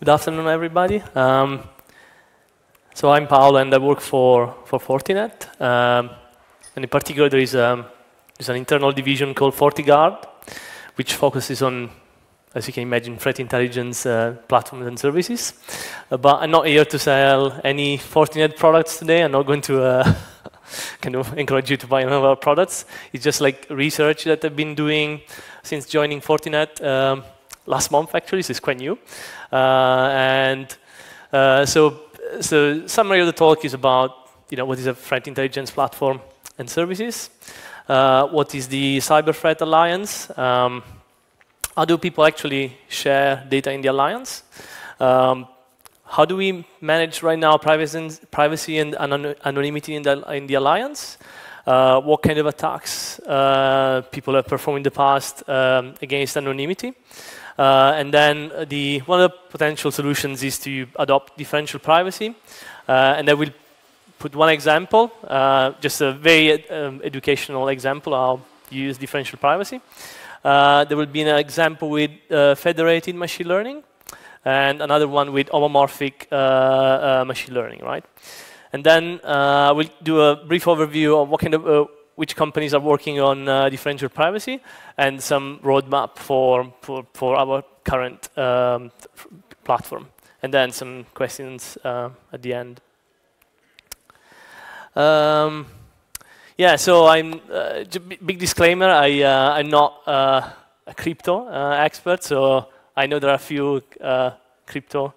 Good afternoon, everybody. Um, so I'm Paolo, and I work for, for Fortinet. Um, and in particular, there is, um, there's an internal division called FortiGuard, which focuses on, as you can imagine, threat intelligence uh, platforms and services. Uh, but I'm not here to sell any Fortinet products today. I'm not going to uh, kind of encourage you to buy one of our products. It's just like research that I've been doing since joining Fortinet um, last month, actually. So it's quite new. Uh, and uh, so, so summary of the talk is about you know what is a threat intelligence platform and services. Uh, what is the Cyber Threat Alliance? Um, how do people actually share data in the alliance? Um, how do we manage right now privacy and, privacy and anonymity in the, in the alliance? Uh, what kind of attacks uh, people have performed in the past um, against anonymity? Uh, and then the, one of the potential solutions is to adopt differential privacy. Uh, and I will put one example, uh, just a very um, educational example how you use differential privacy. Uh, there will be an example with uh, federated machine learning and another one with homomorphic uh, machine learning, right? And then we'll do a brief overview of what kind of which companies are working on uh, differential privacy and some roadmap for, for, for our current um, platform. And then some questions uh, at the end. Um, yeah, so I'm, uh, big disclaimer, I, uh, I'm not uh, a crypto uh, expert, so I know there are a few crypto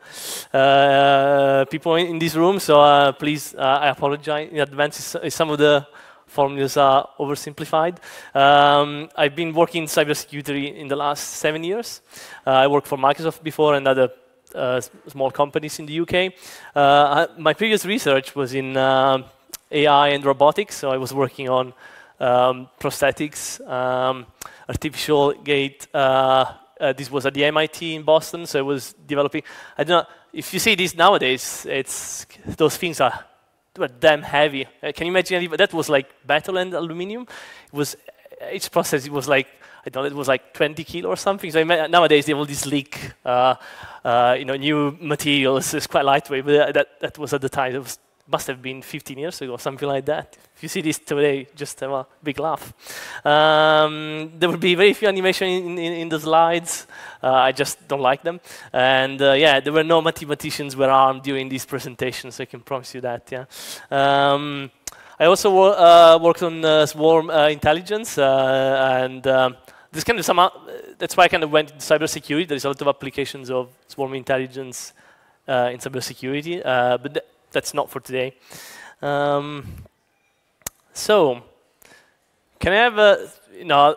people in, in, this room, so please, I apologize in advance if some of the formulas are oversimplified. Um, I've been working in cybersecurity in the last seven years. Uh, I worked for Microsoft before and other uh, small companies in the UK. Uh, my previous research was in uh, AI and robotics, so I was working on um, prosthetics, um, artificial gait. Uh, uh, this was at the MIT in Boston, so I was developing. I don't know if you see this nowadays. It's those things are were damn heavy. Uh, can you imagine? That was like battle and aluminium. It was each process. It was like I don't know. It was like 20 kilo or something. So nowadays they have all these sleek, uh, uh, you know, new materials. It's quite lightweight, but that that was at the time. It was must have been 15 years ago, something like that. If you see this today, just have a big laugh. Um, there will be very few animation in, in, in the slides. Uh, I just don't like them. And uh, yeah, there were no mathematicians were armed during these presentations, I can promise you that, yeah. Um, I also wo uh, worked on uh, swarm uh, intelligence, uh, and um, this kind of some, that's why I kind of went into cybersecurity. There's a lot of applications of swarm intelligence in cybersecurity, but that's not for today. Um, so, can I have a, you know,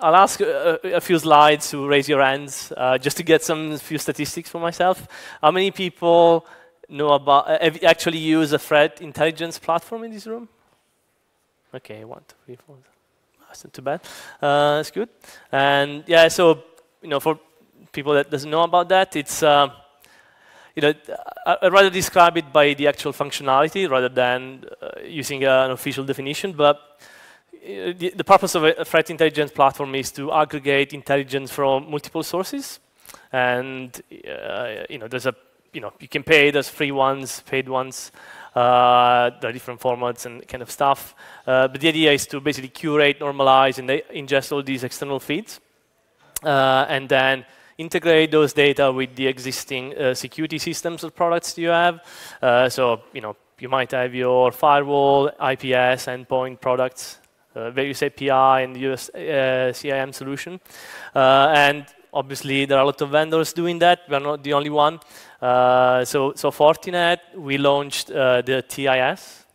I'll ask a, a, few slides to raise your hands, uh, just to get some few statistics for myself. How many people know about, uh, actually use a threat intelligence platform in this room? Okay, one, two, three, four. That's not too bad. Uh, that's good. And yeah, so, you know, for people that doesn't know about that, it's, uh, you know, I'd rather describe it by the actual functionality rather than uh, using an official definition. But uh, the, the, purpose of a threat intelligence platform is to aggregate intelligence from multiple sources. And uh, you know, there's a you know, you can pay. There's free ones, paid ones. Uh, there are different formats and kind of stuff. Uh, but the idea is to basically curate, normalize, and ingest all these external feeds, and then integrate those data with the existing uh, security systems or products you have. Uh, so, you know, you might have your firewall, IPS, endpoint products, uh, various API and US uh, SIEM solution. Uh, and obviously, there are a lot of vendors doing that. We're not the only one. Uh, so, so Fortinet, we launched the TIS.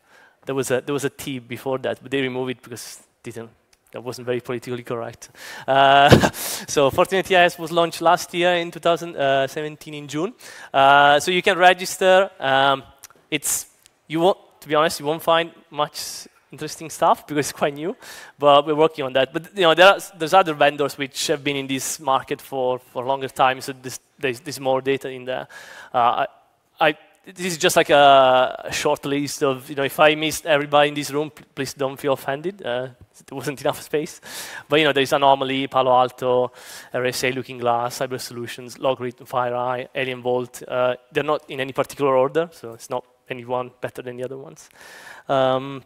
There was a there was a T before that, but they removed it because didn't that wasn't very politically correct. Uh, so Fortinet TIS was launched last year in 2017 in June. Uh, so you can register. Um, it's you won't, to be honest, you won't find much interesting stuff because it's quite new, but we're working on that. But you know, there are, there's other vendors which have been in this market for for longer time, so this, there's, there's more data in there. Uh, I, I this is just like a, short list of, you know, if I missed everybody in this room, please don't feel offended. Uh, there wasn't enough space. But, you know, there's Anomali, Palo Alto, RSA, Looking Glass, Cyber Solutions, LogRhythm, FireEye, Alien Vault. Uh, they're not in any particular order, so it's not any one better than the other ones. Um,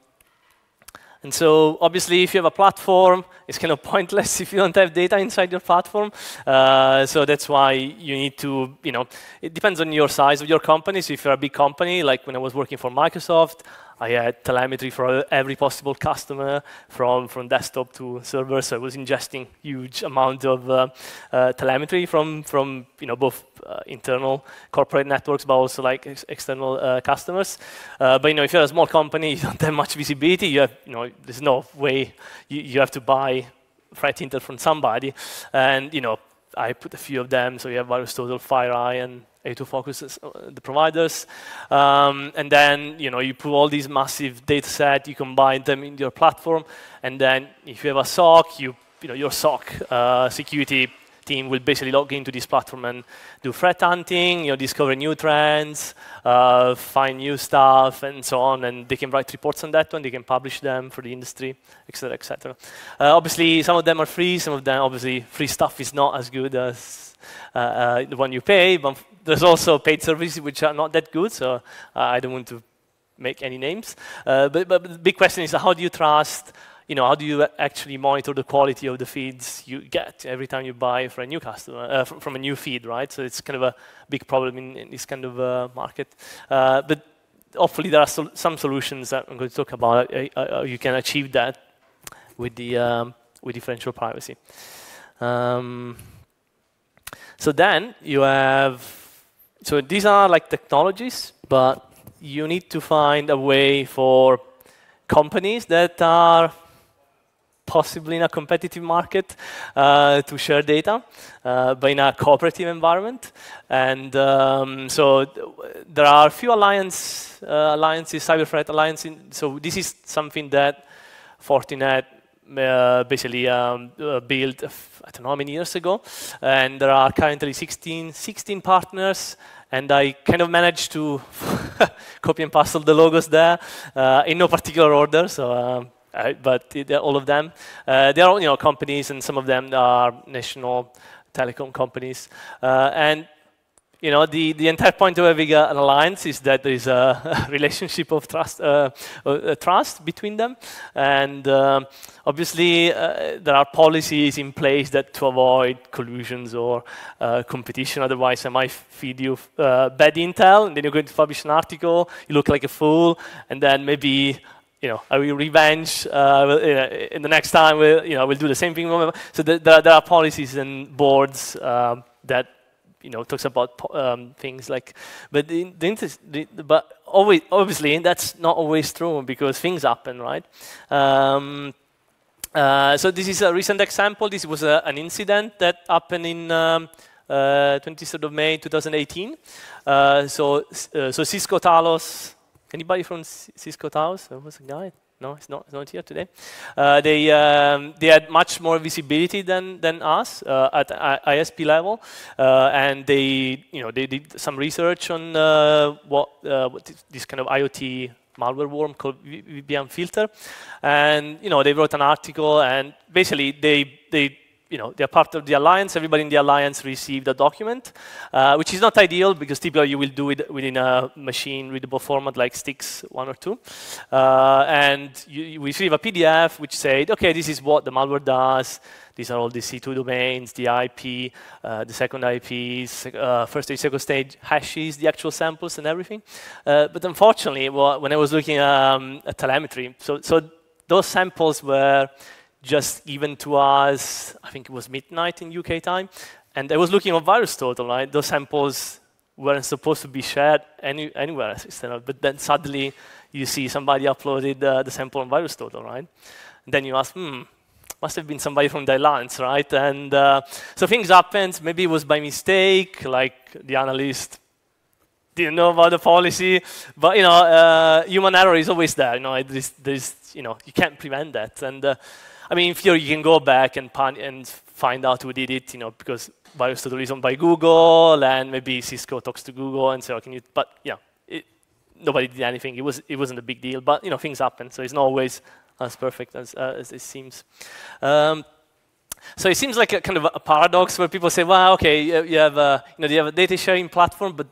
and so obviously, if you have a platform, it's kind of pointless if you don't have data inside your platform. Uh, so that's why you need to, you know, it depends on your size of your company. So if you're a big company, like when I was working for Microsoft, I had telemetry for every possible customer from, from desktop to server. So I was ingesting huge amount of uh, uh, telemetry from, from you know, both uh, internal corporate networks, but also like ex external uh, customers. Uh, but you know, if you're a small company, you don't have much visibility. You have, you know, there's no way you, you have to buy threat intel from somebody. And you know, I put a few of them. So you have VirusTotal, FireEye, and A2Focus, uh, the providers. Um, and then, you know, you put all these massive data set, you combine them in your platform. And then if you have a SOC, you, you know, your SOC uh, security team will basically log into this platform and do threat hunting, you know, discover new trends, uh, find new stuff, and so on. And they can write reports on that one. They can publish them for the industry, et etc., etc. Uh, obviously, some of them are free. Some of them, obviously, free stuff is not as good as uh, uh the one you pay. But there's also paid services which are not that good. So uh, I don't want to make any names. Uh, but, but the big question is, how do you trust you know, how do you actually monitor the quality of the feeds you get every time you buy for a new customer, uh, from, from, a new feed, right? So it's kind of a big problem in, in this kind of uh, market. Uh, but hopefully there are sol some solutions that I'm going to talk about. Uh, you can achieve that with the um, with differential privacy. Um, so then you have, so these are like technologies, but you need to find a way for companies that are possibly in a competitive market uh, to share data, uh, but in a cooperative environment. And um, so there are a few alliance, uh, alliances, Cyber Threat Alliance. In, so this is something that Fortinet uh, basically um, uh, built, I don't know how many years ago. And there are currently 16, 16 partners. And I kind of managed to copy and paste the logos there uh, in no particular order. So um, uh, but all of them. Uh, they are you know companies, and some of them are national telecom companies. Uh, and you know, the, the entire point of having an alliance is that there is a, relationship of trust, uh, uh, trust between them. And um, obviously, uh, there are policies in place that to avoid collusions or competition. Otherwise, I might feed you bad intel, and then you're going to publish an article, you look like a fool, and then maybe you know, I will revenge uh, in the next time. We'll, you know, we'll do the same thing. So the, the, there are policies and boards um, that you know talks about um, things like, but the, the, the, but always obviously that's not always true because things happen, right? Um, uh, so this is a recent example. This was a, an incident that happened in. Um, uh, 23rd of May 2018. Uh, so, uh, so Cisco Talos Anybody from Cisco Talos? There was a guy. No, he's not, he's not here today. Uh, they, um, they had much more visibility than, than us uh, at ISP level, uh, and they, you know, they did some research on uh, what, uh, what this kind of IoT malware worm called VPN filter, and you know, they wrote an article, and basically they they you know, they're part of the alliance. Everybody in the alliance received a document, uh, which is not ideal because typically you will do it within a machine readable format like STIX one or two. Uh, and you, you, receive a PDF which said, okay, this is what the malware does. These are all the C2 domains, the IP, uh, the second IPs, uh, first stage, second stage hashes, the actual samples and everything. Uh, but unfortunately, well, when I was looking um, at telemetry, so, so those samples were just given to us, I think it was midnight in UK time. And I was looking at VirusTotal, right? Those samples weren't supposed to be shared any, anywhere, but then suddenly you see somebody uploaded uh, the sample on VirusTotal, right? And then you ask, hmm, must have been somebody from the alliance, right? And uh, so things happened. Maybe it was by mistake, like the analyst didn't know about the policy. But you know, uh, human error is always there. You know, there's, there's, you know, you can't prevent that. And uh, I mean, in you can go back and, and find out who did it, you know, because VirusTotal is owned by Google, and maybe Cisco talks to Google and so can you, but yeah, it, nobody did anything. It was it wasn't a big deal, but you know things happen, so it's not always as perfect as, uh, as it seems. Um, so it seems like a kind of a paradox where people say, well, okay, you have a, you know, you have a data sharing platform, but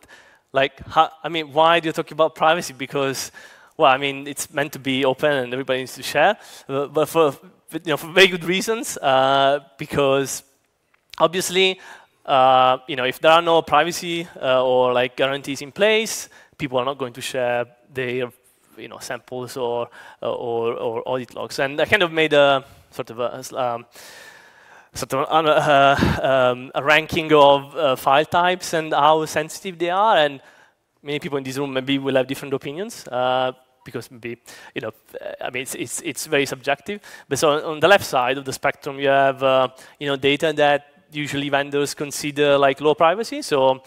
like, how, I mean, why do you talk about privacy? Because, well, I mean, it's meant to be open and everybody needs to share, but for, you know, for very good reasons, uh, because obviously, uh, you know, if there are no privacy uh, or like guarantees in place, people are not going to share their, you know, samples or, or, or audit logs. And I kind of made a sort of a, um, sort of uh, um, a ranking of uh, file types and how sensitive they are. And many people in this room maybe will have different opinions uh, because maybe, you know, I mean, it's, it's, it's, very subjective. But so on the left side of the spectrum, you have, uh, you know, data that usually vendors consider like low privacy. So,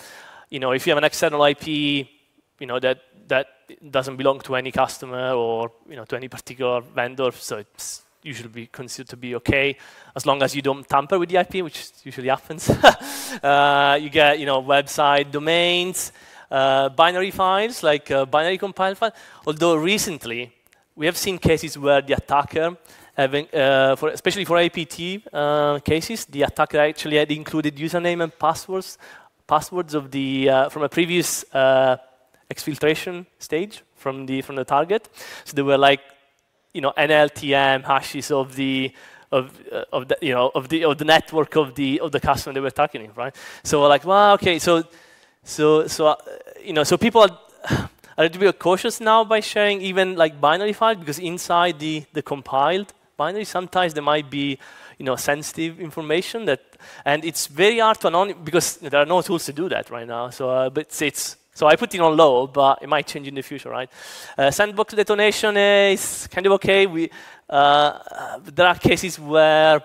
you know, if you have an external IP, you know, that, that doesn't belong to any customer or, you know, to any particular vendor, so it's usually be considered to be okay as long as you don't tamper with the IP, which usually happens. uh, you get, you know, website domains, uh, binary files like uh, binary compile file. Although recently we have seen cases where the attacker, having, uh, for, especially for APT uh, cases, the attacker actually had included username and passwords, passwords of the uh, from a previous exfiltration stage from the from the target. So they were like you know, NLTM hashes of the of, uh, of the you know of the of the network of the of the customer they were targeting, right? So like, well, okay, so so so uh, you know, so people are, are a little bit cautious now by sharing even like binary files because inside the the compiled binary sometimes there might be you know sensitive information that and it's very hard to anonymize because there are no tools to do that right now. So uh, but it's, it's so I put it on low, but it might change in the future, right? Uh, sandbox detonation is kind of okay. We, uh, there are cases where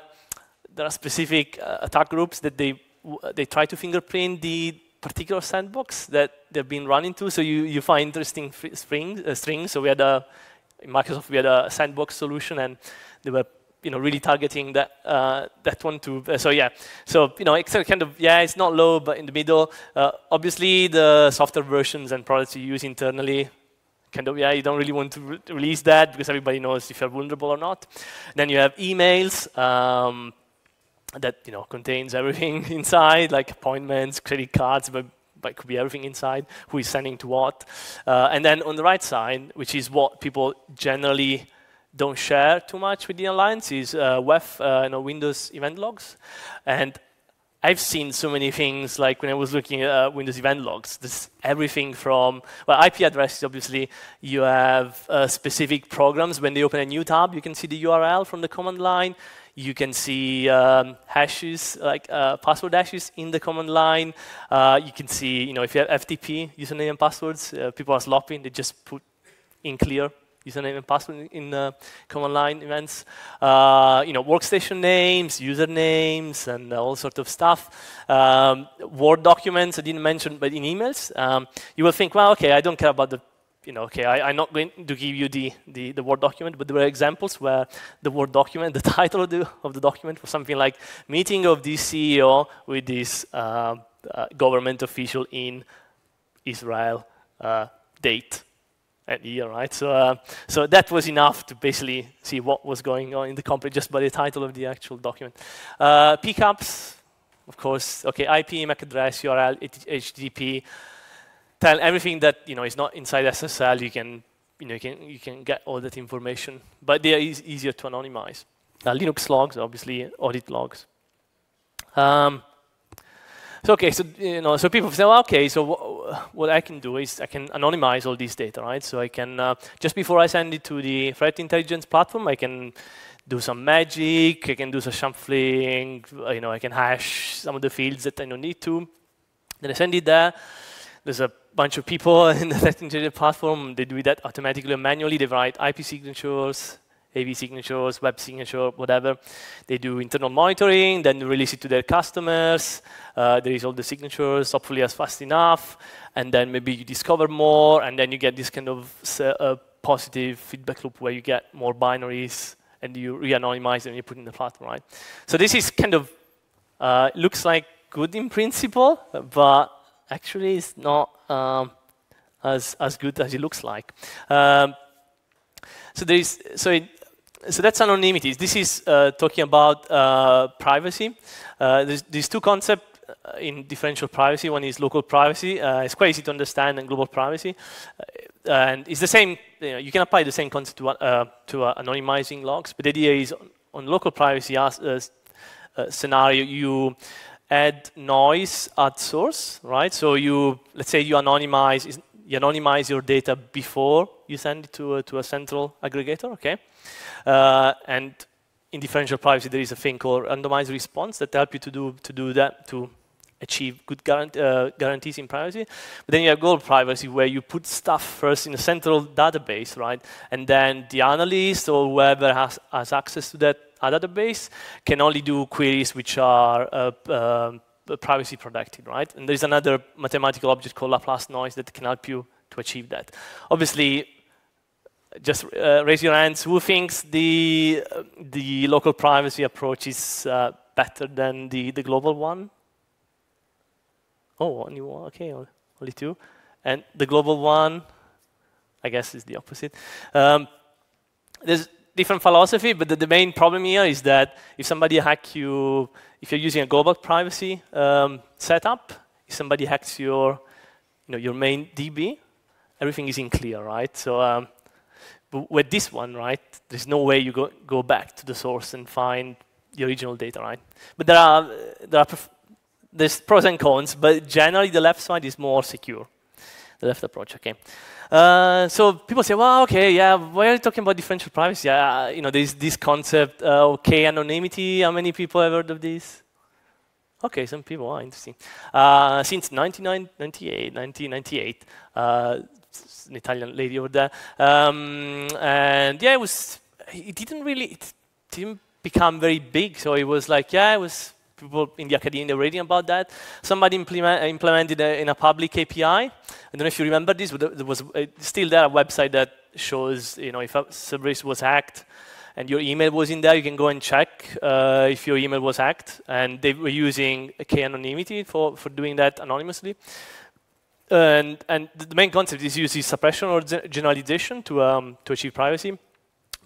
there are specific uh, attack groups that they, they try to fingerprint the particular sandbox that they've been running to. So you, you find interesting strings. Uh, strings. So we had a, in Microsoft, we had a sandbox solution and they were you know, really targeting that uh, that one too. Uh, so yeah, so you know, it's kind of yeah, it's not low, but in the middle. Uh, obviously, the software versions and products you use internally, kind of yeah, you don't really want to re release that because everybody knows if you're vulnerable or not. Then you have emails. Um, that you know contains everything inside, like appointments, credit cards, but but could be everything inside, who is sending to what. Uh, and then on the right side, which is what people generally don't share too much with the Alliance is uh, WEF, uh, you know, Windows event logs. And I've seen so many things, like when I was looking at uh, Windows event logs, there's everything from, well, IP addresses, obviously, you have uh, specific programs. When they open a new tab, you can see the URL from the command line. You can see um, hashes, like uh, password hashes in the command line. Uh, you can see, you know, if you have FTP, username and passwords, uh, people are sloppy, they just put in clear username and password in uh, command line events. Uh, you know, workstation names, usernames, and all sorts of stuff. Um, Word documents, I didn't mention, but in emails, um, you will think, well, okay, I don't care about the you know, okay, I, am not going to give you the, the, the, Word document, but there were examples where the Word document, the title of the, of the document was something like meeting of this CEO with this uh, uh, government official in Israel, uh, date and year, right? So, uh, so that was enough to basically see what was going on in the company just by the title of the actual document. Uh, pcaps, of course, okay, IP, MAC address, URL, HTTP, tell everything that you know is not inside SSL. You can, you know, you can you can get all that information, but they are e easier to anonymize. Uh, Linux logs, obviously, audit logs. Um, so okay, so you know, so people say, well, okay, so what I can do is I can anonymize all these data, right? So I can uh, just before I send it to the threat intelligence platform, I can do some magic, I can do some shuffling, you know, I can hash some of the fields that I don't need to. Then I send it there. There's a bunch of people in the threat intelligence platform. They do that automatically or manually. They write IP signatures, AV signatures, web signature, whatever. They do internal monitoring, then release it to their customers. Uh, there is all the signatures, hopefully as fast enough. And then maybe you discover more, and then you get this kind of uh, positive feedback loop where you get more binaries and you re-anonymize them and you put in the platform, right? So this is kind of, uh, looks like good in principle, but actually it's not um, as, as good as it looks like. Um, so there is, so it, so that's anonymity. This is uh, talking about uh, privacy. Uh, there's, there's two concepts uh, in differential privacy. One is local privacy. Uh, it's quite easy to understand, and global privacy. Uh, and it's the same. You, know, you, can apply the same concept to, to anonymizing logs. But the idea is on, on local privacy scenario, you add noise at source, right? So you, let's say you anonymize, you anonymize your data before you send it to a, to a central aggregator, okay? Uh, and in differential privacy, there is a thing called randomized response that help you to do to do that to achieve good uh, guarantees in privacy. But then you have global privacy where you put stuff first in a central database, right? And then the analyst or whoever has, has access to that database can only do queries which are uh, uh, privacy protected, right? And there's another mathematical object called Laplace noise that can help you to achieve that. Obviously, just uh, raise your hands. Who thinks the uh, the local privacy approach is uh, better than the the global one? Oh, only one. Okay, only two. And the global one, I guess, is the opposite. Um, there's different philosophy, but the, the, main problem here is that if somebody hacks you, if you're using a global privacy um, setup, if somebody hacks your, you know, your main DB, everything is in clear, right? So um, with this one, right, there's no way you go, go back to the source and find the original data, right? But there are, there are there's pros and cons, but generally the left side is more secure, the left approach, okay. Uh, so people say, well, okay, yeah, why are you talking about differential privacy? Yeah, you know, there's this concept, uh, okay, anonymity, how many people have heard of this? Okay, some people are interesting. Uh, since 1998, 1998 uh, an Italian lady over there. Um, and yeah, it was, it didn't really, it didn't become very big. So it was like, yeah, it was people in the academia reading about that. Somebody implement, implemented a, in a public API. I don't know if you remember this, but there was still there a website that shows, you know, if a service was hacked and your email was in there, you can go and check uh, if your email was hacked. And they were using K anonymity for, for doing that anonymously. And, and the main concept is using suppression or generalization to, um, to achieve privacy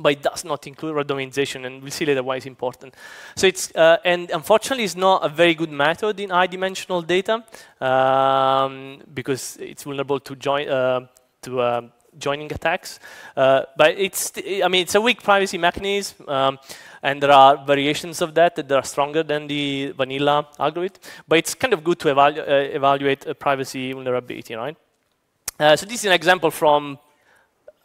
but it does not include randomization, and we'll see later why it's important. So it's, uh, and unfortunately, it's not a very good method in high-dimensional data um, because it's vulnerable to join uh, to uh, joining attacks. Uh, but it's, I mean, it's a weak privacy mechanism. Um, and there are variations of that that are stronger than the vanilla algorithm. But it's kind of good to evalu uh, evaluate privacy vulnerability, right? Uh, so this is an example from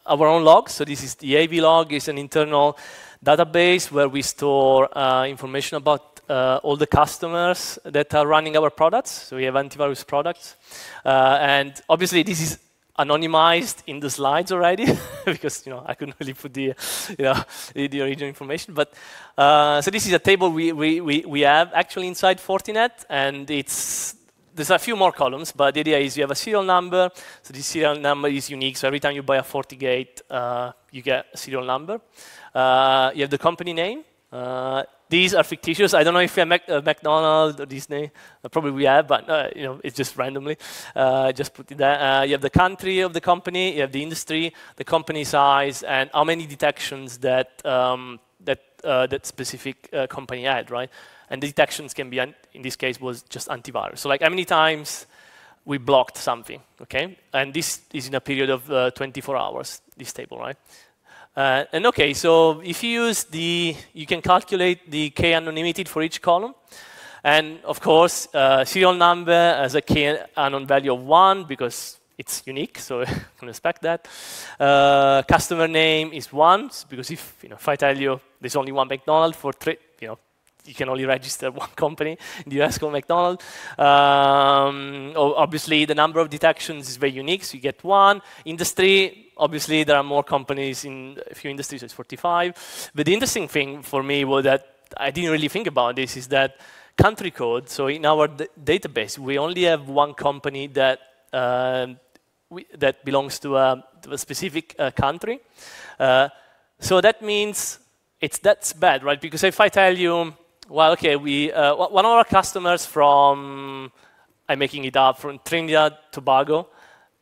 our own logs. So this is the AV log is an internal database where we store uh, information about uh, all the customers that are running our products. So we have antivirus products. Uh, and obviously this is anonymized in the slides already because you know I couldn't really put the you know the, original information. But uh, so this is a table we, we, we, we have actually inside Fortinet, and it's there's a few more columns, but the idea is you have a serial number. So this serial number is unique. So every time you buy a FortiGate, uh, you get a serial number. Uh, you have the company name. Uh, these are fictitious. I don't know if you have Mac, uh, McDonald's or Disney. Uh, probably we have, but uh, you know, it's just randomly. Just put it there. You have the country of the company, you have the industry, the company size, and how many detections that um, that that specific company had, right? And the detections can be, in this case, was just antivirus. So like how many times we blocked something, okay? And this is in a period of 24 hours, this table, right? Uh, and okay, so if you use the, you can calculate the k anonymity for each column. And of course, uh, serial number as a k anon value of one because it's unique, so you can expect that. Uh, customer name is one because if you know if I tell you there's only one McDonald's for three, you know you can only register one company in the US called McDonald's. Um, obviously, the number of detections is very unique, so you get one. Industry, obviously, there are more companies in a few industries, so it's 45. But the interesting thing for me was that I didn't really think about this is that country code, so in our database, we only have one company that uh, we, that belongs to a, to a specific uh, country. Uh, so that means it's that's bad, right? Because if I tell you well, okay, we, uh, one of our customers from, I'm making it up, from Trinidad, Tobago,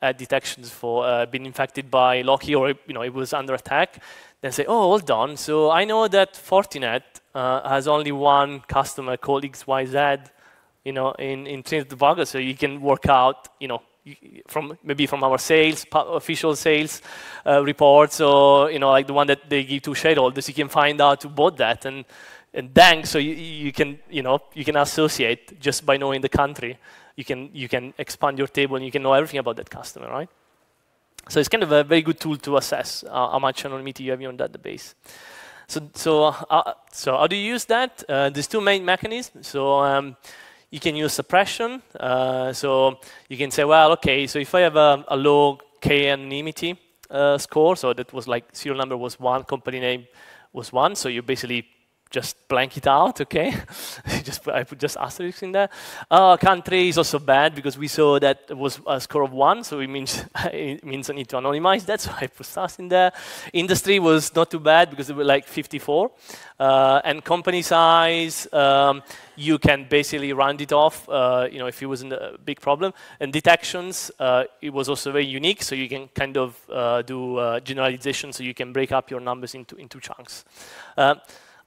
had detections for uh, being infected by Loki or you know it was under attack, then say, oh, hold on. So I know that Fortinet uh, has only one customer called XYZ, you know, in in Trinidad Tobago. So you can work out, you know, from maybe from our sales official sales uh, reports or you know like the one that they give to shareholders you can find out who bought that and and dang so you, you can you know you can associate just by knowing the country. You can you can expand your table and you can know everything about that customer right? So it's kind of a very good tool to assess uh, how much anonymity you have in your database. So so uh, so how do you use that? Uh, there's two main mechanisms. So um, you can use suppression. Uh, so you can say, well, okay, so if I have a, a low K anonymity uh, score, so that was like serial number was one, company name was one, so you basically just blank it out, okay? just I put just asterisks in there. Uh, country is also bad because we saw that it was a score of one, so it means it means I need to anonymize that, so I put stars in there. Industry was not too bad because it was like 54. Uh, and company size, um, you can basically round it off, uh, you know, if it wasn't a big problem. And detections, uh, it was also very unique, so you can kind of uh, do uh, generalization, so you can break up your numbers into, into chunks.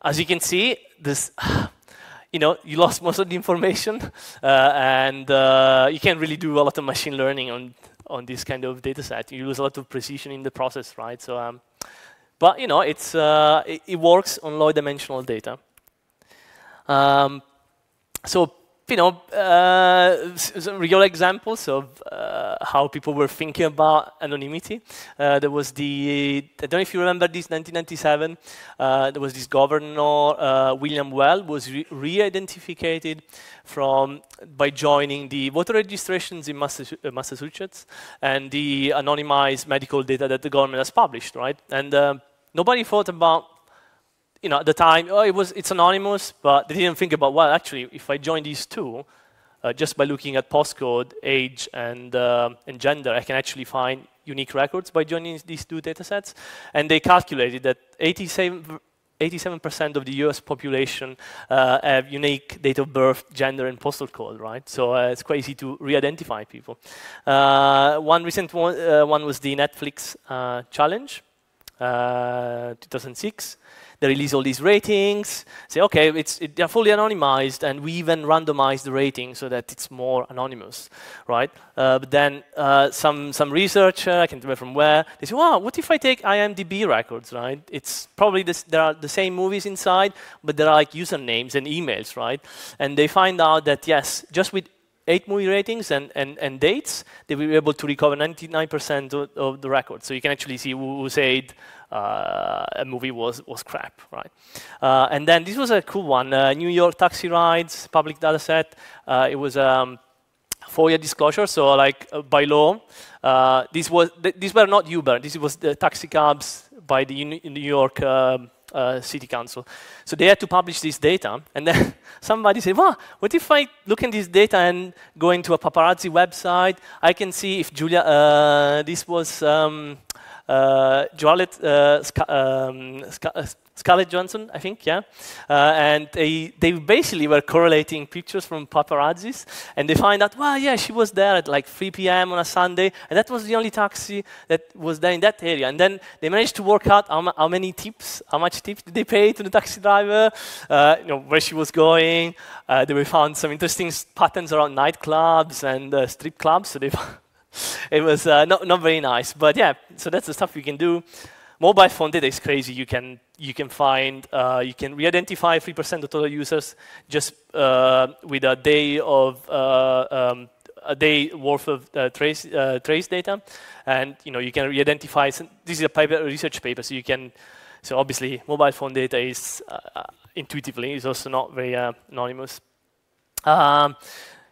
As you can see, this, you know, you lost most of the information, uh, and uh, you can't really do a lot of machine learning on on this kind of data set. You lose a lot of precision in the process, right? So, um, but you know, it's uh, it, it, works on low-dimensional data. Um, so you know, uh, some real examples of uh, how people were thinking about anonymity. Uh, there was the, I don't know if you remember this, 1997, uh, there was this governor, uh, William Weld, was re-identified from, by joining the voter registrations in uh, Massachusetts and the anonymized medical data that the government has published, right? And nobody thought about you know, at the time, oh, it was, it's anonymous, but they didn't think about, well, actually, if I join these two, uh, just by looking at postcode, age, and, uh, and gender, I can actually find unique records by joining these two data sets. And they calculated that 87, 87% of the US population uh, have unique date of birth, gender, and postal code, right? So uh, it's quite easy to re-identify people. Uh, one recent one, uh, one, was the Netflix uh, challenge, uh, 2006 they release all these ratings, say, okay, it's, it, they're fully anonymized, and we even randomize the rating so that it's more anonymous, right? Uh, but then uh, some, some researcher, I can't remember from where, they say, wow, what if I take IMDb records, right? It's probably this, there are the same movies inside, but there are like usernames and emails, right? And they find out that, yes, just with eight movie ratings and, and, and dates, they will be able to recover 99% of, of, the records. So you can actually see who, who said a movie was, was crap, right? Uh, and then this was a cool one, uh, New York taxi rides, public data set. Uh, it was um, FOIA disclosure, so like uh, by law, uh, this was, th these were not Uber, this was the taxi cabs by the New York um, uh, city council. So they had to publish this data, and then somebody said, well, what if I look at this data and go into a paparazzi website, I can see if Julia, uh, this was um, uh, Joalet, uh, um, uh, Scarlett Johansson, I think, yeah. Uh, and they, they basically were correlating pictures from paparazzis, and they find out, well, yeah, she was there at like 3 p.m. on a Sunday, and that was the only taxi that was there in that area. And then they managed to work out how, how many tips, how much tips did they pay to the taxi driver, uh, you know, where she was going. Uh, they found some interesting patterns around nightclubs and uh, strip clubs, so they it was uh, not, not very nice. But yeah, so that's the stuff you can do. Mobile phone data is crazy. You can you can find uh, you can re-identify three percent of total users just uh, with a day of uh, um, a day worth of uh, trace uh, trace data, and you know you can re-identify. This is a paper, research paper, so you can. So obviously, mobile phone data is intuitively is also not very anonymous. Um,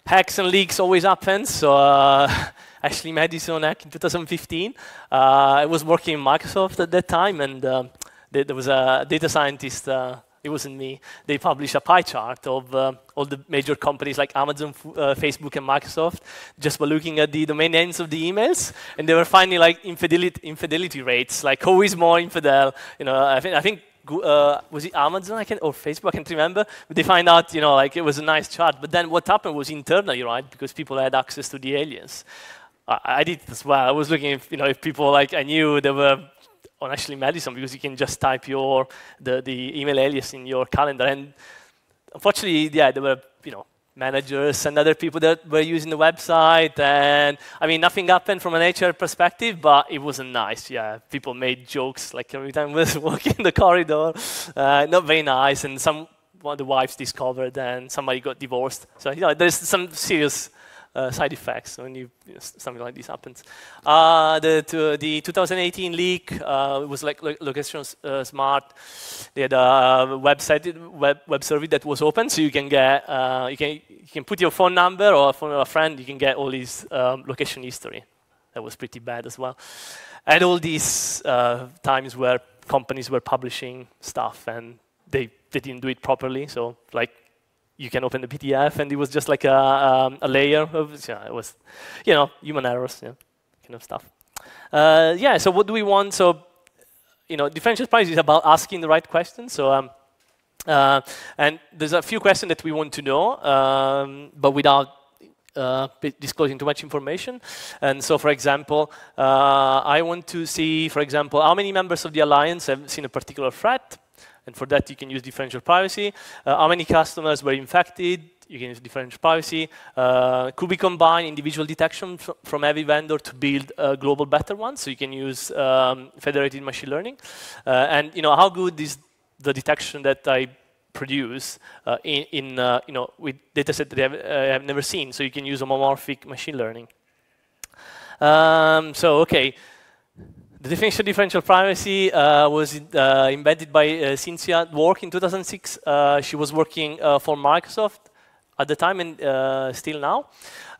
hacks and leaks always happen. So Ashley Madison in 2015. Uh, I was working in Microsoft at that time, and uh, there was a data scientist. Uh, it wasn't me. They published a pie chart of uh, all the major companies like Amazon, uh, Facebook, and Microsoft, just by looking at the domain names of the emails, and they were finding like infidelity, infidelity rates, like who is more infidel. You know, I I think uh, was it Amazon I can, or Facebook, I can't remember. They find out, you know, like it was a nice chart. But then what happened was internally, right? Because people had access to the aliens I, I did as well. I was looking if you know if people like I knew they were on Ashley Madison because you can just type your the, the email alias in your calendar. And unfortunately, yeah, there were you know managers and other people that were using the website. And I mean, nothing happened from an HR perspective, but it wasn't nice. Yeah, people made jokes like every time we was walking the corridor. Uh, not very nice. And some one of the wives discovered, and somebody got divorced. So you know, there's some serious uh, side effects when you, you know, something like this happens. Uh, the, to, the 2018 leak uh, was like location uh, smart. They had a website web, web service that was open, so you can get uh, you can you can put your phone number or phone of a friend. You can get all this um, location history. That was pretty bad as well. And all these uh, times where companies were publishing stuff and they, they didn't do it properly. So like you can open the PDF, and it was just like a, um, a layer of, yeah, it was, you know, human errors, yeah, kind of stuff. Uh, yeah, so what do we want? So, you know, differential privacy is about asking the right questions. So, um, uh, and there's a few questions that we want to know, um, but without uh, disclosing too much information. And so, for example, uh, I want to see, for example, how many members of the alliance have seen a particular threat. And for that, you can use differential privacy. Uh, how many customers were infected? You can use differential privacy. Uh, could we combine individual detection fr from every vendor to build a global better one? So you can use um, federated machine learning. Uh, and you know how good is the detection that I produce uh, in, in uh, you know with dataset that I have, uh, have, never seen? So you can use homomorphic machine learning. Um, so okay. The definition of differential privacy uh, was uh, embedded by uh, Cynthia Dwork in 2006. Uh, she was working uh, for Microsoft at the time and uh, still now.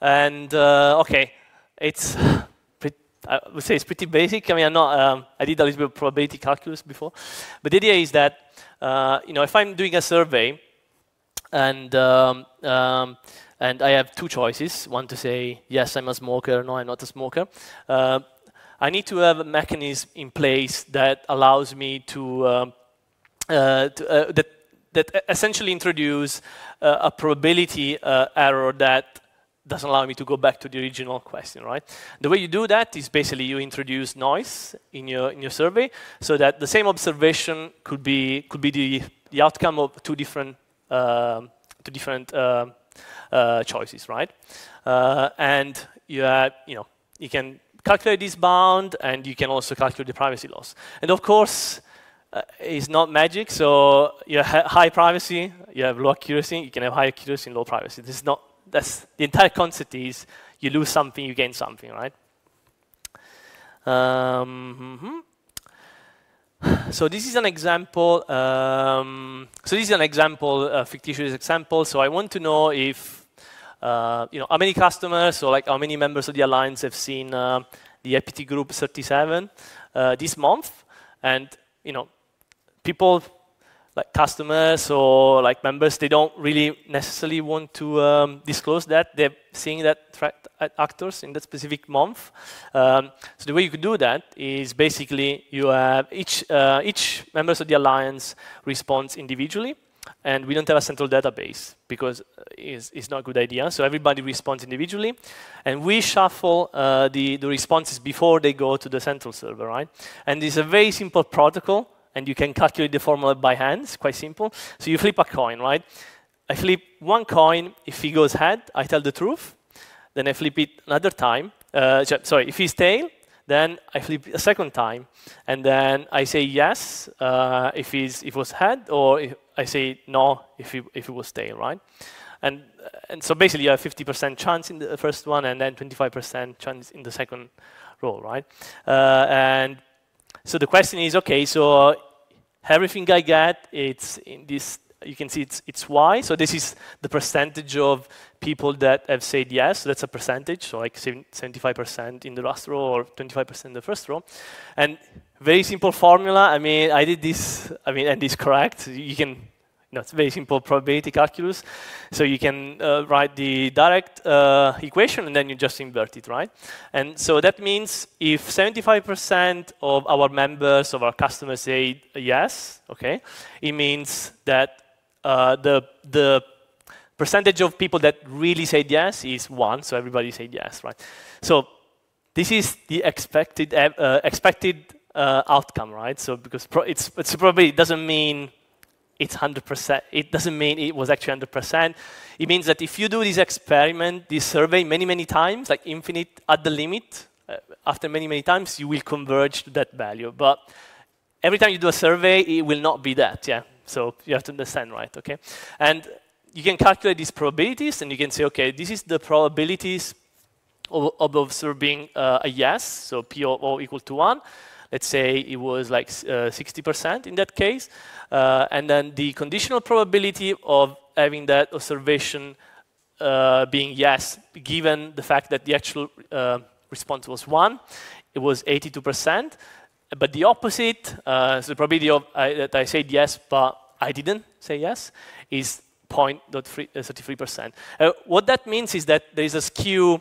And okay, it's pretty, I would say it's pretty basic. I mean, I'm not. Um, I did a little bit of probability calculus before, but the idea is that you know if I'm doing a survey and um, um, and I have two choices: one to say yes, I'm a smoker, no, I'm not a smoker I need to have a mechanism in place that allows me to, um, uh, to uh, that, that essentially introduce uh, a probability uh, error that doesn't allow me to go back to the original question, right? The way you do that is basically you introduce noise in your in your survey, so that the same observation could be could be the, the outcome of two different um, two different uh, uh, choices, right? and you have, you know you can calculate this bound, and you can also calculate the privacy loss. And of course, uh, it's not magic, so you have high privacy, you have low accuracy, you can have high accuracy and low privacy. This is not, that's, the entire concept is you lose something, you gain something, right? Um, mm -hmm. So this is an example. Um, so this is an example, a fictitious example. So I want to know if you know, how many customers or like how many members of the alliance have seen uh, the IPT group 37 uh, this month? And you know, people like customers or like members, they don't really necessarily want to um, disclose that they're seeing that threat actors in that specific month. Um, so the way you could do that is basically you have each uh, each members of the alliance responds individually and we don't have a central database because it's, it's not a good idea. So everybody responds individually, and we shuffle uh, the, the responses before they go to the central server, right? And it's a very simple protocol, and you can calculate the formula by hand. It's quite simple. So you flip a coin, right? I flip one coin. If he goes head, I tell the truth. Then I flip it another time. Uh, sorry, if he's tail, then I flip a second time, and then I say yes uh, if, if it was head, or if I say no if it, if it was tail, right? And, and so basically you have 50% chance in the first one, and then 25% chance in the second roll, right? Uh, and so the question is, okay, so everything I get, it's in this you can see it's, it's Y. So this is the percentage of people that have said yes. So that's a percentage, so like 75% in the last row or 25% in the first row. And very simple formula. I mean, I did this, I mean, and it's correct. You can, know, it's very simple probability calculus. So you can uh, write the direct uh, equation and then you just invert it, right? And so that means if 75% of our members, of our customers say yes, okay, it means that uh, the, the percentage of people that really said yes is one, so everybody said yes, right? So this is the expected uh, expected uh, outcome, right? So because it's, it's probably it doesn't mean it's 100%. It doesn't mean it was actually 100%. It means that if you do this experiment, this survey many, many times, like infinite at the limit, uh, after many, many times, you will converge to that value. But every time you do a survey, it will not be that, yeah? So you have to understand, right, okay? And you can calculate these probabilities, and you can say, okay, this is the probabilities of, of observing uh, a yes, so P of O equal to 1 let's say it was like 60% uh, in that case. Uh, and then the conditional probability of having that observation uh, being yes, given the fact that the actual response was 1, it was 82%. But the opposite, uh, so the probability of, that I said yes, but I didn't say yes, is 0.33%. Uh, what that means is that there is a skew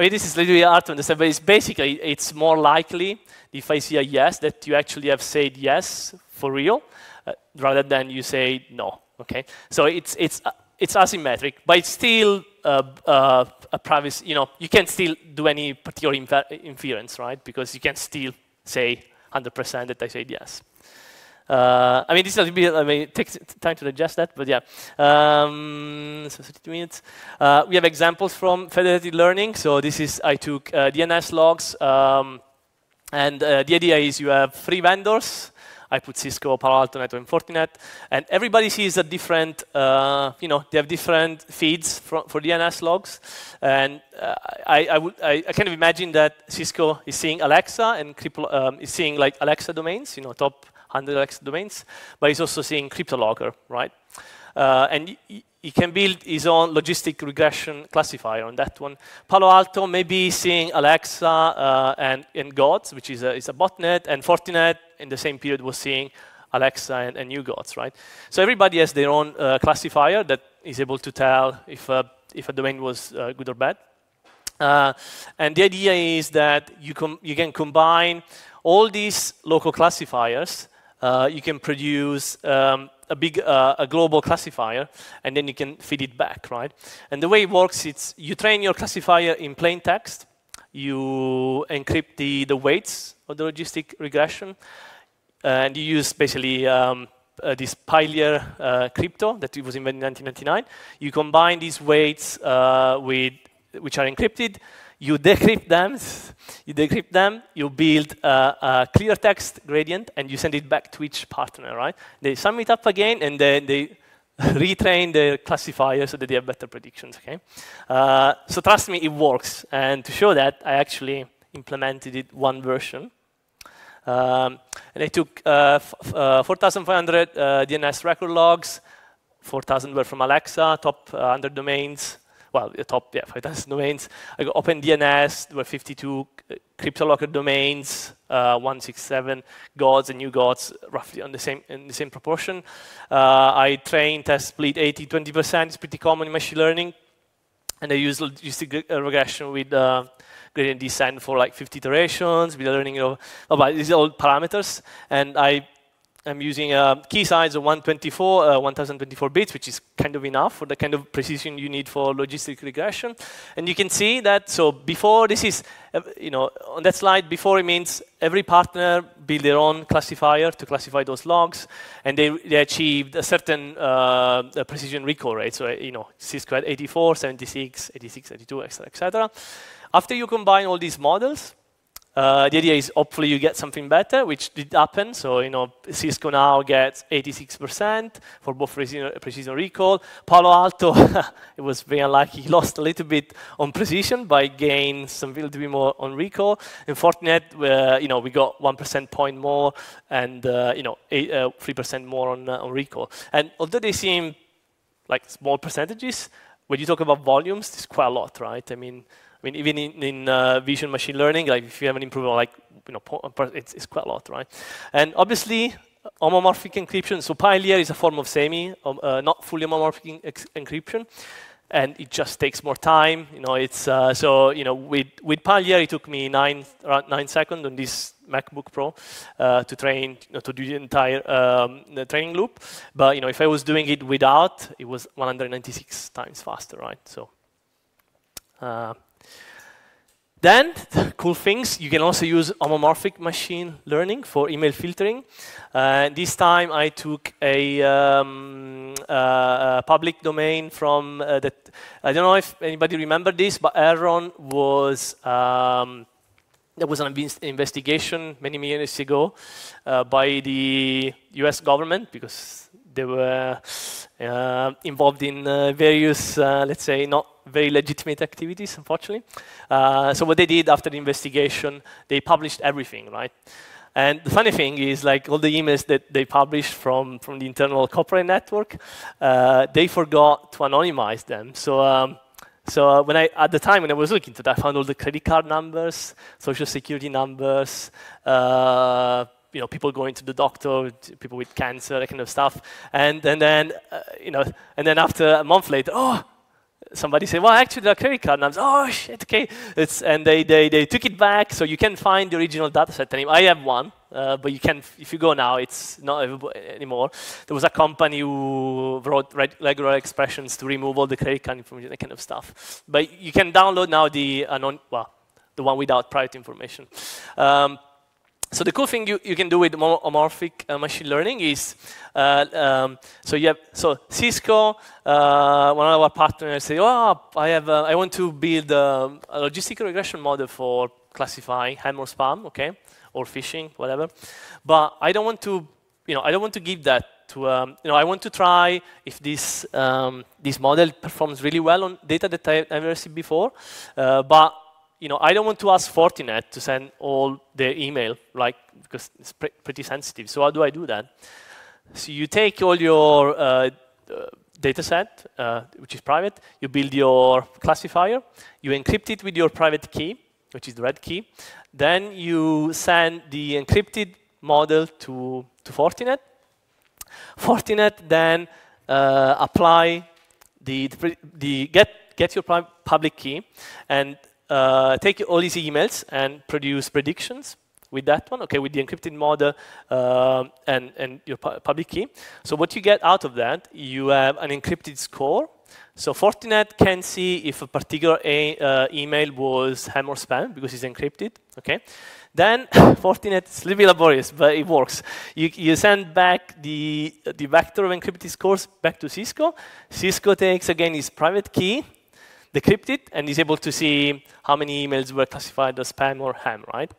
I mean, this is a little bit hard to understand, but it's basically, it's more likely if I see a yes that you actually have said yes for real, uh, rather than you say no, okay? So it's, it's, uh, it's asymmetric, but it's still uh, uh a privacy, you know, you can still do any particular infer inference, right? Because you can still say 100% that I said yes. Uh, I mean, this is a bit, I mean, it takes time to digest that, but yeah. Um, so 30 minutes. Uh, we have examples from federated learning. So this is, I took uh, DNS logs, um, and uh, the idea is you have three vendors. I put Cisco, Palo Alto Network, and Fortinet, and everybody sees a different, uh, you know, they have different feeds for, for DNS logs, and uh, I, I, would, I, I, kind of imagine that Cisco is seeing Alexa and um, is seeing like Alexa domains, you know, top 100 Alexa domains, but he's also seeing CryptoLocker, right? Uh, and he can build his own logistic regression classifier on that one. Palo Alto may be seeing Alexa uh, and, and GOZ, which is a, is a botnet, and Fortinet in the same period was seeing Alexa and, and GOZ, right? So everybody has their own uh, classifier that is able to tell if, a, if a domain was uh, good or bad. Uh, and the idea is that you, you can combine all these local classifiers uh, you can produce um, a big, uh, a global classifier, and then you can feed it back, right? And the way it works, it's you train your classifier in plain text, you encrypt the, the weights of the logistic regression, and you use basically um, uh, this Paillier uh, crypto that was invented in 1999. You combine these weights uh, with, which are encrypted, you decrypt them, you decrypt them, you build a, a, clear text gradient, and you send it back to each partner, right? They sum it up again, and then they retrain the classifier so that they have better predictions, okay? Uh, so trust me, it works. And to show that, I actually implemented it one version. Um, and I took uh, uh, 4,500 uh, DNS record logs, 4,000 were from Alexa, top 100 domains, well, the top yeah, 5,000 domains. I got OpenDNS, there were 52 uh, CryptoLocker domains, uh, 167 GOZ and new GOZ, roughly on the same in the same proportion. Uh, I train test split 80 20%. It's pretty common in machine learning, and I use logistic uh, regression with uh, gradient descent for like 50 iterations with learning of, but these all parameters, and I I'm using a key size of 124, uh, 1024 bits, which is kind of enough for the kind of precision you need for logistic regression. And you can see that, so before this is, uh, you know, on that slide, before it means every partner build their own classifier to classify those logs, and they, they achieved a certain uh, precision recall rate. So, you know, Cisco had 84, 76, 86, 82, etc. After you combine all these models, uh, the idea is hopefully you get something better, which did happen. So, you know, Cisco now gets 86% for both precision, recall. Palo Alto, it was very unlucky, he lost a little bit on precision, but gained some little bit more on recall. In Fortinet, uh, you know, we got 1% point more and, uh, you know, 3% uh, more on, uh, on recall. And although they seem like small percentages, when you talk about volumes, it's quite a lot, right? I mean, I mean, even in, in uh, vision machine learning, like if you have an improvement, like you know, it's, it's quite a lot, right? And obviously, homomorphic encryption. So Paillier is a form of semi, um, uh, not fully homomorphic encryption, and it just takes more time. You know, it's uh, so you know with with Paillier, it took me nine nine seconds on this MacBook Pro uh, to train you know, to do the entire um, the training loop. But you know, if I was doing it without, it was 196 times faster, right? So. Then, cool things, you can also use homomorphic machine learning for email filtering. Uh, this time I took a, um, uh, a public domain from uh, that, I don't know if anybody remember this, but Enron was, um, there was an investigation many, many years ago uh, by the US government because they were uh, involved in uh, various, let's say, not very legitimate activities, unfortunately. Uh, so what they did after the investigation, they published everything, right? And the funny thing is, like all the emails that they published from, from the internal corporate network, uh, they forgot to anonymize them. So, um, so uh, when I, at the time when I was looking into that, I found all the credit card numbers, social security numbers, uh, you know, people going to the doctor, people with cancer, that kind of stuff. And, and then, uh, you know, and then after a month later, oh, somebody said, well, actually, the credit card. And I was, oh, shit, okay. It's, and they, they, they took it back, so you can find the original data set. I have one, uh, but you can, if you go now, it's not anymore. There was a company who wrote regular expressions to remove all the credit card information, that kind of stuff. But you can download now the, uh, well, the one without private information. Um, so the cool thing you, you can do with homomorphic uh, machine learning is, uh, um, so you have, so Cisco, uh, one of our partners say, oh, I have, uh, I want to build a, a logistic regression model for classifying ham or spam, okay, or phishing, whatever. But I don't want to, you know, I don't want to give that to, um, you know, I want to try if this, um, this model performs really well on data that I've never seen before, uh, but you know, I don't want to ask Fortinet to send all their email, like, because it's pre pretty sensitive. So how do I do that? So you take all your uh, uh, data set, uh, which is private, you build your classifier, you encrypt it with your private key, which is the red key. Then you send the encrypted model to, to Fortinet. Fortinet then uh, apply the, the, the, get, get your public key and uh, take all these emails and produce predictions with that one, okay, with the encrypted model uh, and, and your pu public key. So what you get out of that, you have an encrypted score. So Fortinet can see if a particular a, uh, email was ham or spam because it's encrypted, okay? Then Fortinet, it's a little bit laborious, but it works. You, you send back the, the vector of encrypted scores back to Cisco. Cisco takes, again, his private key decrypt it, and is able to see how many emails were classified as spam or ham, right?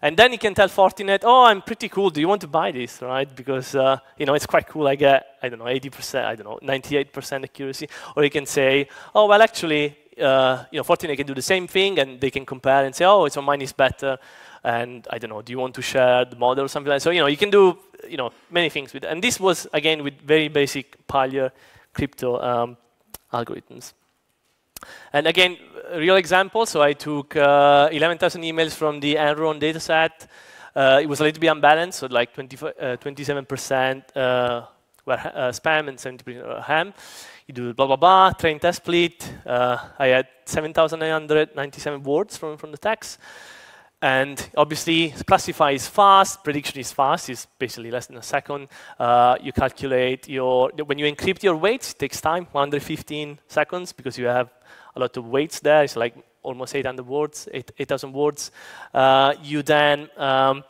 And then you can tell Fortinet, oh, I'm pretty cool. Do you want to buy this, right? Because, uh, you know, it's quite cool. I get, I don't know, 80%, I don't know, 98% accuracy. Or you can say, oh, well, actually, uh, you know, Fortinet can do the same thing, and they can compare and say, oh, it's on mine is better. And I don't know, do you want to share the model or something like that? So, you know, you can do, you know, many things with it. And this was, again, with very basic Paillier crypto um, algorithms. And again, real example, so I took uh, 11,000 emails from the Enron dataset. Uh, it was a little bit unbalanced, so like 27% uh, uh, were uh, spam and 70% were ham. You do blah, blah, blah, train test split. Uh, I had 7,997 words from, from the text. And obviously, classify is fast, prediction is fast, it's basically less than a second. Uh, you calculate your, when you encrypt your weights, it takes time, 115 seconds, because you have a lot of weights there. It's like almost 800 words, 8,000 words. Uh, you then um,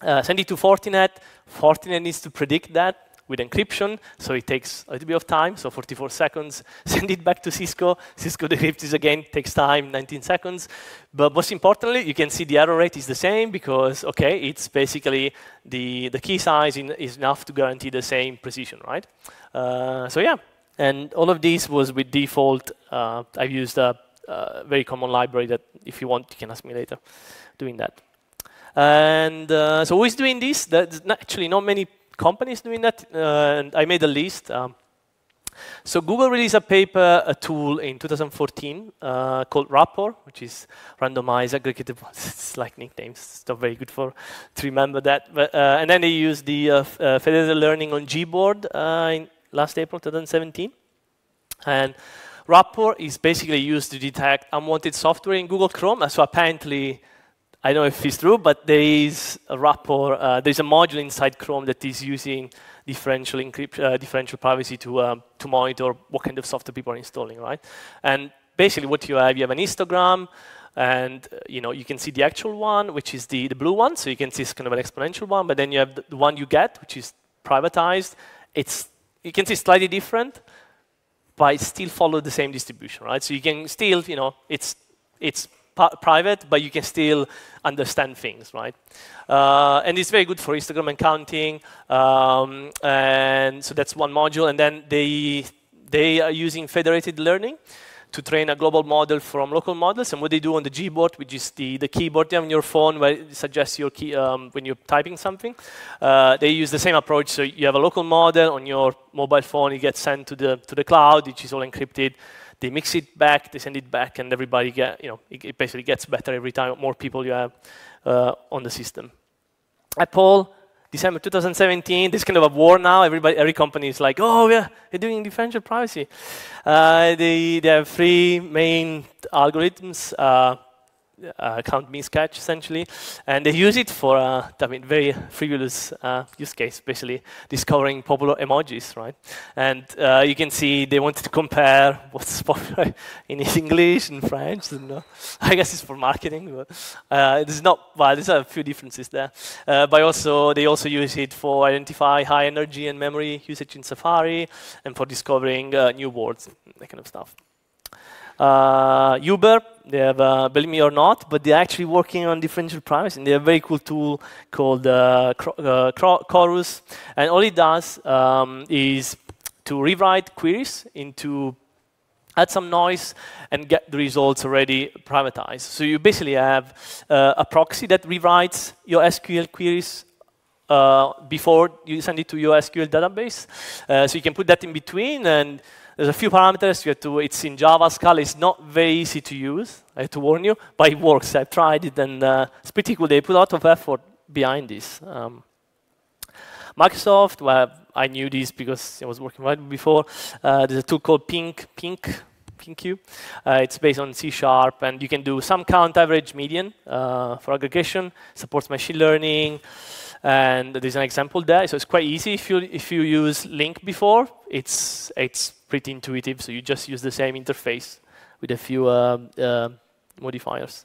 uh, send it to Fortinet. Fortinet needs to predict that with encryption, so it takes a little bit of time, so 44 seconds. Send it back to Cisco. Cisco decrypts it again, takes time, 19 seconds. But most importantly, you can see the error rate is the same because, okay, it's basically the, the key size in, is enough to guarantee the same precision, right? Uh, so yeah, and all of this was with default. Uh, I've used a, a, very common library that if you want, you can ask me later doing that. And uh, so who is doing this? There's actually not many companies doing that. Uh, and I made a list. Um, so Google released a paper, a tool in 2014 uh, called RAPPOR, which is randomized aggregated. it's like nicknames. It's not very good for to remember that. But, uh, and then they used the uh, uh federated learning on Gboard uh, in last April 2017. And RAPPOR is basically used to detect unwanted software in Google Chrome. So apparently, I don't know if it's true, but there is a RAPPOR, uh, there's a module inside Chrome that is using differential uh, differential privacy to, um, to monitor what kind of software people are installing, right? And basically what you have, you have an histogram, and uh, you know you can see the actual one, which is the, the blue one. So you can see it's kind of an exponential one. But then you have the, the one you get, which is privatized. It's you can see slightly different, but it still follow the same distribution, right? So you can still, you know, it's it's private, but you can still understand things, right? Uh, and it's very good for histogram and counting. Um, and so that's one module. And then they they are using federated learning to train a global model from local models. And what they do on the Gboard, which is the, the keyboard on your phone where it suggests your key um, when you're typing something, uh, they use the same approach. So you have a local model on your mobile phone, it gets sent to the, to the cloud, which is all encrypted. They mix it back, they send it back, and everybody get, you know, it, it basically gets better every time, more people you have uh, on the system. Apple December 2017, this kind of a war now. Everybody, every company is like, oh, yeah, they're doing differential privacy. Uh, they, they have three main algorithms. Uh, uh, count mean sketch essentially, and they use it for uh, I mean very frivolous uh, use case, basically discovering popular emojis, right? And uh, you can see they wanted to compare what's popular in English and French, and uh, I guess it's for marketing, but uh, there's not well, there's a few differences there. but also they also use it for identify high energy and memory usage in Safari, and for discovering new words, that kind of stuff. Uh, Uber, they have, uh, believe me or not, but they're actually working on differential privacy. And they have a very cool tool called uh, uh Chorus. And all it does um, is to rewrite queries into add some noise and get the results already privatized. So you basically have uh, a proxy that rewrites your SQL queries uh, before you send it to your SQL database. So you can put that in between and there's a few parameters you have to, it's in Java, Scala, it's not very easy to use, I have to warn you, but it works. I've tried it and uh, it's pretty cool. They put a lot of effort behind this. Um, Microsoft, well, I knew this because I was working with right before. Uh, there's a tool called PINQ, PINQ, PINQ. Uh, it's based on C Sharp, and you can do sum count, average, median uh, for aggregation. Supports machine learning, and there's an example there. So it's quite easy if you if you use LINQ before. It's it's pretty intuitive. So you just use the same interface with a few uh, uh, modifiers.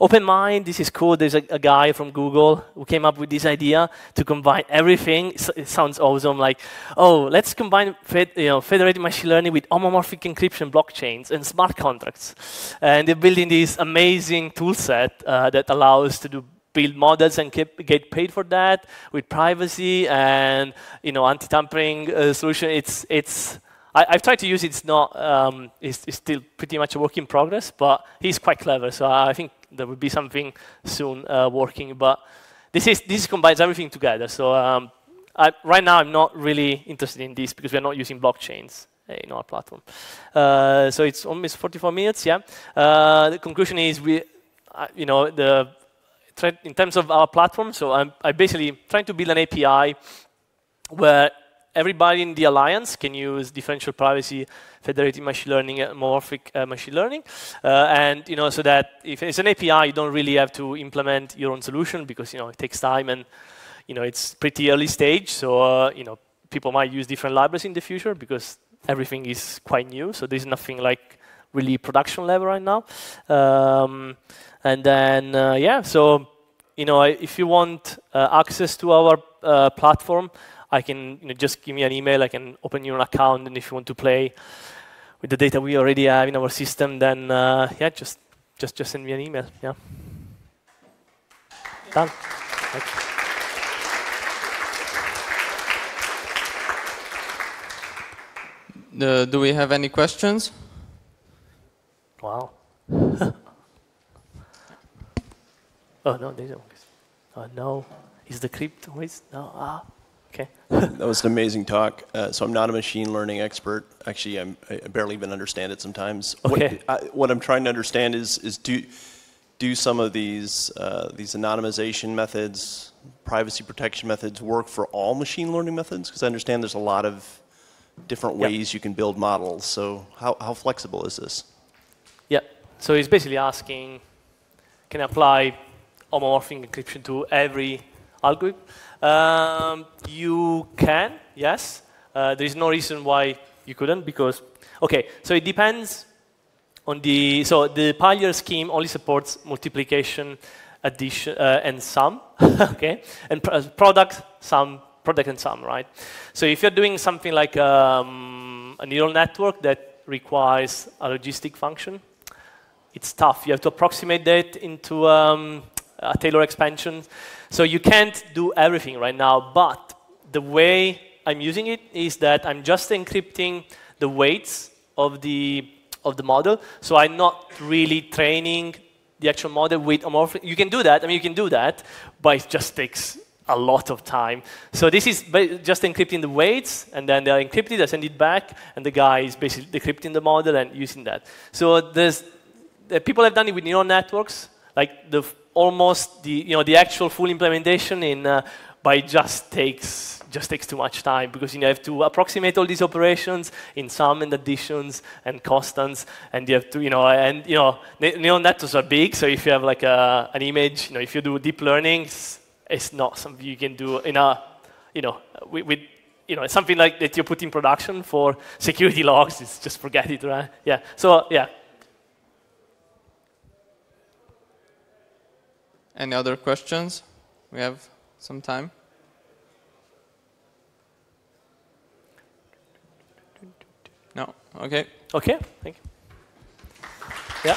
OpenMined, this is cool. There's a, a, guy from Google who came up with this idea to combine everything. It sounds awesome. Like, oh, let's combine fed, you know, federated machine learning with homomorphic encryption blockchains and smart contracts. And they're building this amazing tool set uh, that allows to do build models and get paid for that with privacy and you know anti-tampering uh, solution. It's it's I, have tried to use it. It's not. Um, it's, it's, still pretty much a work in progress, but he's quite clever. So I think there will be something soon uh, working. But this is this combines everything together. So um, I, right now I'm not really interested in this because we're not using blockchains in our platform. Uh, so it's almost 44 minutes. Yeah. Uh, the conclusion is we, uh, you know, the in terms of our platform. So I'm, I'm basically trying to build an API where everybody in the alliance can use differential privacy, federated machine learning, morphic uh, machine learning, uh, and you know so that if it's an API, you don't really have to implement your own solution because you know it takes time and you know it's pretty early stage. So uh, you know people might use different libraries in the future because everything is quite new. So there's nothing like really production level right now. Um, and then uh, yeah, so you know if you want uh, access to our uh, platform. I can you know, just give me an email, I can open you an account, and if you want to play with the data we already have in our system, then uh, yeah, just just just send me an email. Yeah. Done. Uh, do we have any questions? Wow. oh no, there's no. Oh no, is the crypto? No ah. Okay. that was an amazing talk. Uh, so I'm not a machine learning expert. Actually, I'm, i barely even understand it sometimes. Okay. What, I, what I'm trying to understand is is do do some of these uh, these anonymization methods, privacy protection methods work for all machine learning methods? Because I understand there's a lot of different ways yep. you can build models. So how how flexible is this? So he's basically asking, can I apply homomorphic encryption to every algorithm? Um, you can, yes. Uh, there is no reason why you couldn't because, okay, so it depends on the so the Paillier scheme only supports multiplication, addition, uh, and sum. okay, and pr- product, sum, product, and sum. Right. So if you're doing something like um, a neural network that requires a logistic function, it's tough. You have to approximate that into um, a Taylor expansion. So you can't do everything right now, but the way I'm using it is that I'm just encrypting the weights of the of the model. So I'm not really training the actual model with homomorphic. You can do that. I mean, you can do that, but it just takes a lot of time. So this is just encrypting the weights, and then they're encrypted. I send it back, and the guy is basically decrypting the model and using that. So there's people have done it with neural networks, like the almost the you know the actual full implementation in, uh, it just takes just takes too much time because you have to approximate all these operations in sum and additions and constants, and you have to, you know, and you know, neural networks are big. So if you have like a, an image, you know, if you do deep learning, it's, it's not something you can do in a, you know, with, with you know, something like that you put in production for security logs. It's just forget it, right? Yeah. So yeah. Any other questions? We have some time. No. Okay. Okay. Thank you. Yeah.